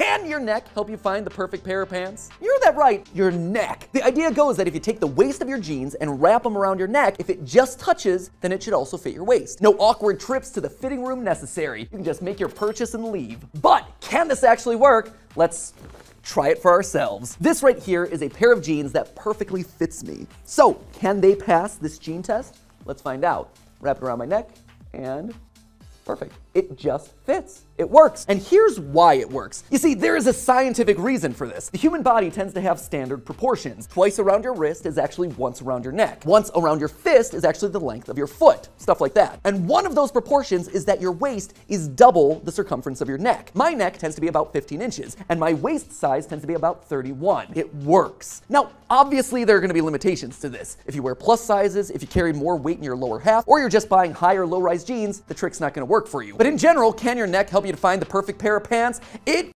Can your neck help you find the perfect pair of pants? You heard that right, your neck. The idea goes that if you take the waist of your jeans and wrap them around your neck, if it just touches, then it should also fit your waist. No awkward trips to the fitting room necessary. You can just make your purchase and leave. But can this actually work? Let's try it for ourselves. This right here is a pair of jeans that perfectly fits me. So, can they pass this jean test? Let's find out. Wrap it around my neck and perfect. It just fits. It works. And here's why it works. You see, there is a scientific reason for this. The human body tends to have standard proportions. Twice around your wrist is actually once around your neck. Once around your fist is actually the length of your foot. Stuff like that. And one of those proportions is that your waist is double the circumference of your neck. My neck tends to be about 15 inches, and my waist size tends to be about 31. It works. Now, obviously, there are going to be limitations to this. If you wear plus sizes, if you carry more weight in your lower half, or you're just buying higher low rise jeans, the trick's not going to work for you. But in general, can your neck help you to find the perfect pair of pants? It